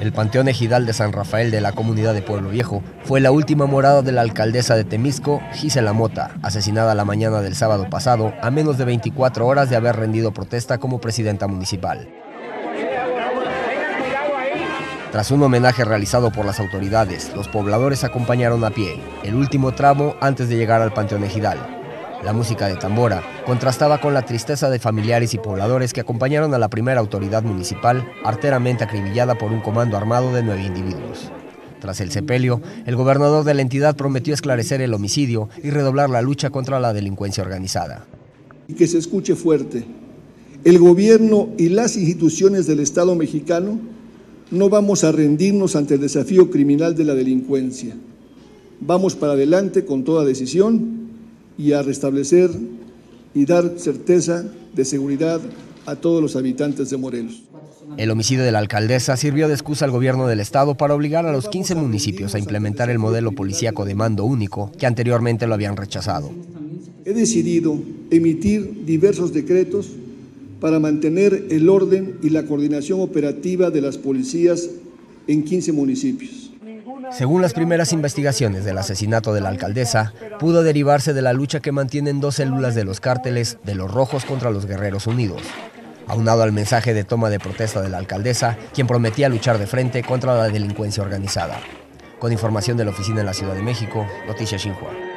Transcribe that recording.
El Panteón Ejidal de San Rafael de la comunidad de Pueblo Viejo fue la última morada de la alcaldesa de Temisco, Gisela Mota, asesinada la mañana del sábado pasado a menos de 24 horas de haber rendido protesta como presidenta municipal. Tras un homenaje realizado por las autoridades, los pobladores acompañaron a pie el último tramo antes de llegar al Panteón Ejidal, la música de tambora contrastaba con la tristeza de familiares y pobladores que acompañaron a la primera autoridad municipal, arteramente acribillada por un comando armado de nueve individuos. Tras el sepelio, el gobernador de la entidad prometió esclarecer el homicidio y redoblar la lucha contra la delincuencia organizada. Que se escuche fuerte. El gobierno y las instituciones del Estado mexicano no vamos a rendirnos ante el desafío criminal de la delincuencia. Vamos para adelante con toda decisión y a restablecer y dar certeza de seguridad a todos los habitantes de Morelos. El homicidio de la alcaldesa sirvió de excusa al gobierno del estado para obligar a los 15 municipios a implementar el modelo policíaco de mando único que anteriormente lo habían rechazado. He decidido emitir diversos decretos para mantener el orden y la coordinación operativa de las policías en 15 municipios. Según las primeras investigaciones del asesinato de la alcaldesa, pudo derivarse de la lucha que mantienen dos células de los cárteles de los Rojos contra los Guerreros Unidos, aunado al mensaje de toma de protesta de la alcaldesa, quien prometía luchar de frente contra la delincuencia organizada. Con información de la oficina en la Ciudad de México, Noticias Xinhua.